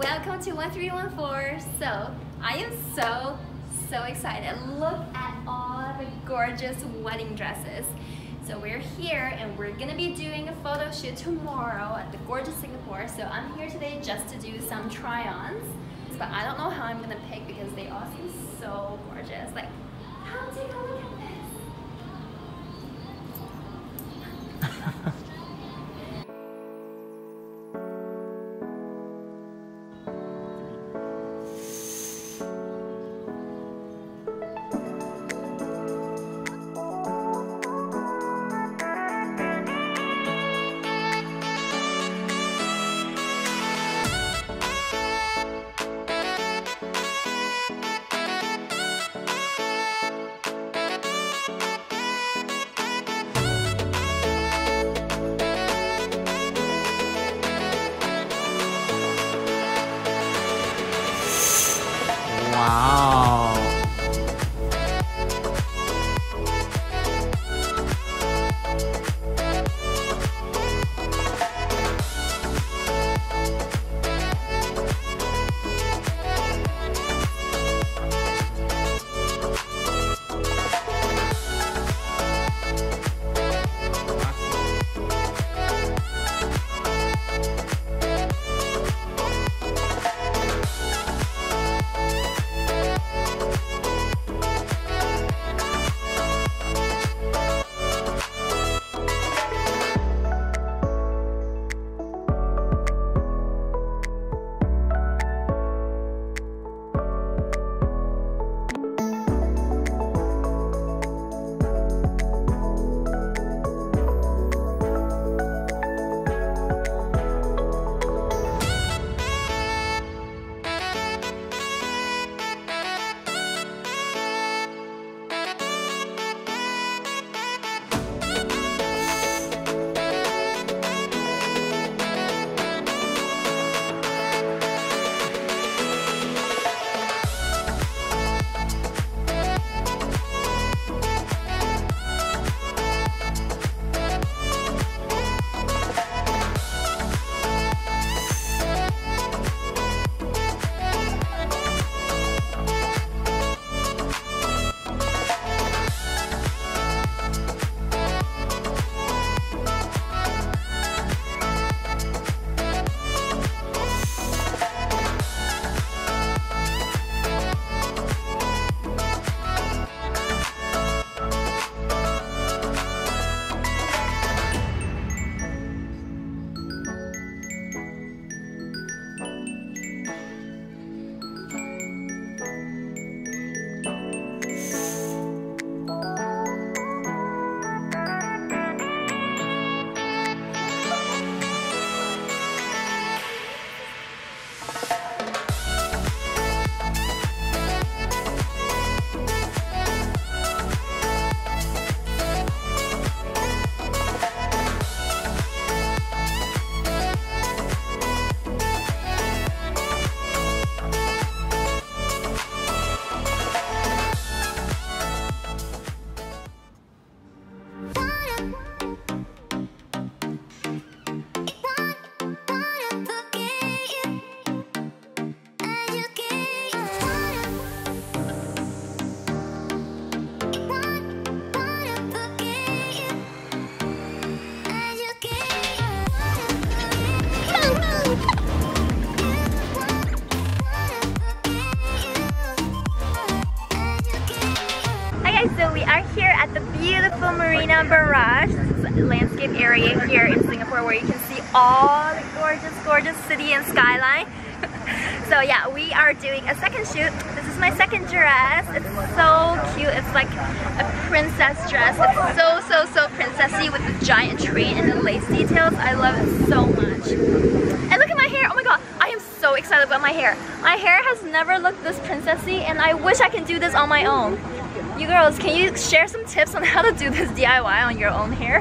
welcome to 1314. So, I am so, so excited. Look at all the gorgeous wedding dresses. So we're here and we're gonna be doing a photo shoot tomorrow at the gorgeous Singapore. So I'm here today just to do some try-ons. But I don't know how I'm gonna pick because they all seem so gorgeous. Like, how take a look at Wow. Marina Barrage landscape area here in Singapore where you can see all the gorgeous, gorgeous city and skyline. so yeah, we are doing a second shoot. This is my second dress. It's so cute. It's like a princess dress. It's so, so, so princessy with the giant train and the lace details. I love it so much. And look at my hair. Oh my god, I am so excited about my hair. My hair has never looked this princessy and I wish I can do this on my own. You girls, can you share some tips on how to do this DIY on your own hair?